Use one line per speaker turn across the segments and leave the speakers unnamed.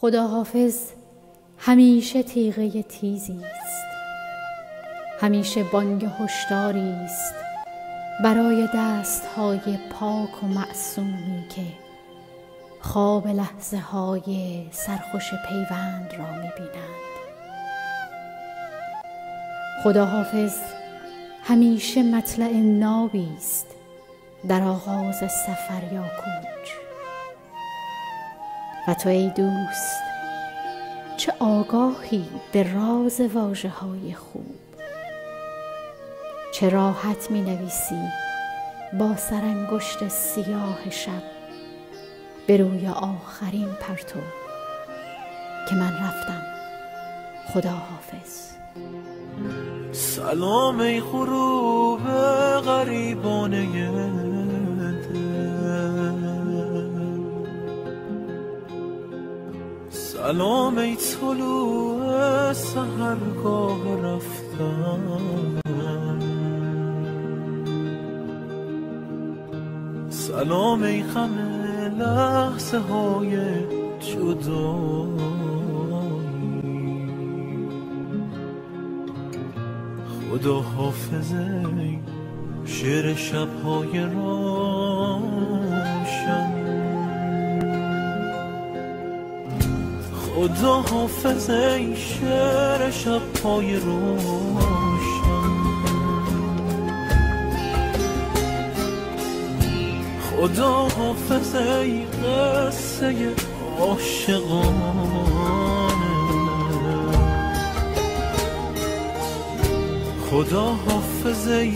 خداحافظ همیشه تیغه تیزی است. همیشه بانگ هشداری است. برای دستهای پاک و معصومی که خواب لحظه های سرخوش پیوند را می بینند. خداحافظ همیشه مطلع نابی است. در آغاز سفر یا کوچ و تو ای دوست چه آگاهی به راز واژه های خوب. چه راحت می نویسی با سرانگشت سیاه شب به روی آخرین پرتو. که من رفتم. خدا حافظ.
سلام ای غریبانه سلام ای طلوع سهرگاه رفتن. سلام ای غم لحظه های جدایی. خدا حافظه شعر شبهای روشن خدا حافظ ای شعر شبهای روشن. خدا حافظ ای قصه عاشقانه خدا حافظ ای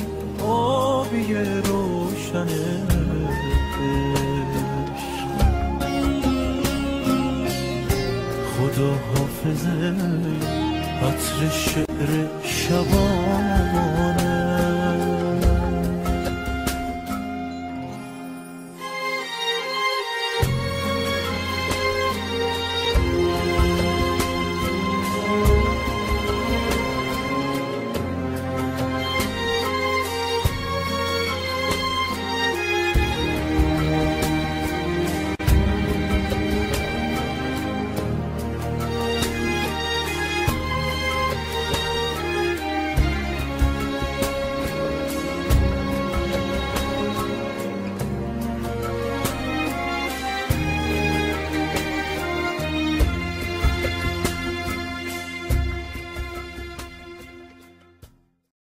آبی روشنه خدا حافظه عطر شعر شبان.